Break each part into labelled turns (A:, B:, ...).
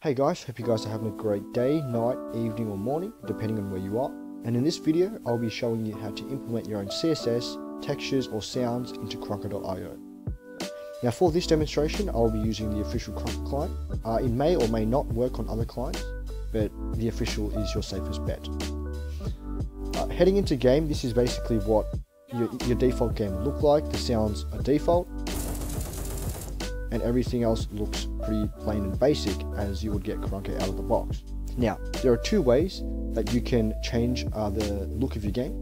A: Hey guys, hope you guys are having a great day, night, evening or morning, depending on where you are. And in this video, I'll be showing you how to implement your own CSS, textures or sounds into Krunker.io. Now for this demonstration, I'll be using the official client. Uh, it may or may not work on other clients, but the official is your safest bet. Uh, heading into game, this is basically what your, your default game will look like. The sounds are default, and everything else looks pretty plain and basic as you would get Krunker out of the box. Now, there are two ways that you can change uh, the look of your game.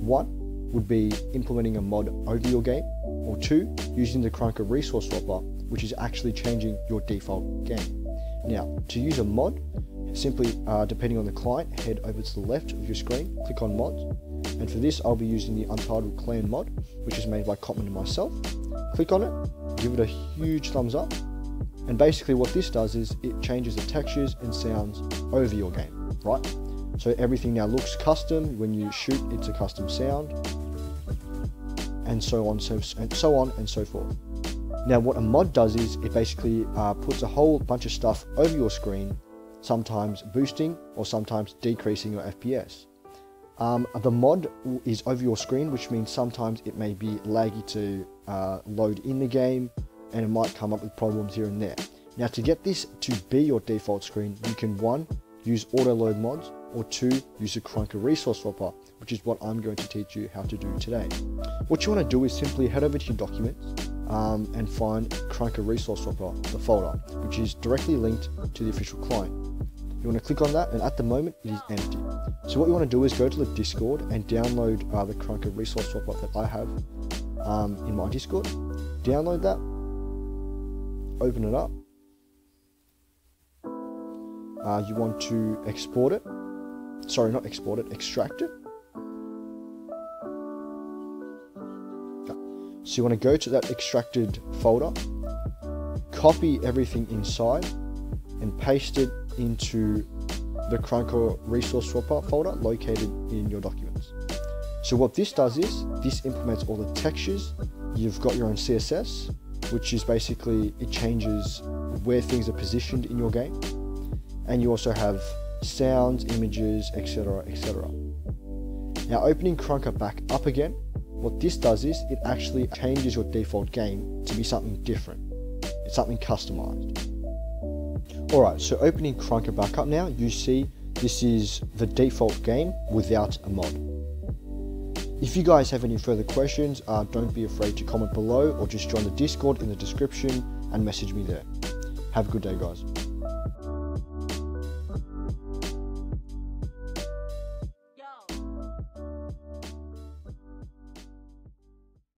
A: One would be implementing a mod over your game, or two, using the Krunker resource swapper, which is actually changing your default game. Now, to use a mod, simply, uh, depending on the client, head over to the left of your screen, click on mods, and for this I'll be using the Untitled Clan mod, which is made by Cotman and myself. Click on it, give it a huge thumbs up, and basically what this does is it changes the textures and sounds over your game, right? So everything now looks custom. When you shoot, it's a custom sound, and so on, so and so on and so forth. Now, what a mod does is it basically uh, puts a whole bunch of stuff over your screen, sometimes boosting or sometimes decreasing your FPS. Um, the mod is over your screen, which means sometimes it may be laggy to uh, load in the game, and it might come up with problems here and there. Now to get this to be your default screen, you can one, use auto load mods, or two, use a Krunker resource swapper, which is what I'm going to teach you how to do today. What you want to do is simply head over to your documents um, and find Krunker resource swapper, the folder, which is directly linked to the official client. You want to click on that and at the moment it is empty. So what you want to do is go to the Discord and download uh, the Krunker resource swapper that I have um, in my Discord. Download that, open it up. Uh, you want to export it. Sorry, not export it, extract it. So you want to go to that extracted folder, copy everything inside, and paste it into the Krunker resource swapper folder located in your documents. So what this does is, this implements all the textures. You've got your own CSS, which is basically, it changes where things are positioned in your game. And you also have sounds, images, etc, etc. Now opening Krunker back up again, what this does is, it actually changes your default game to be something different. It's something customized. Alright, so opening Krunker back up now, you see this is the default game without a mod. If you guys have any further questions, uh, don't be afraid to comment below or just join the Discord in the description and message me there. Have a good day, guys.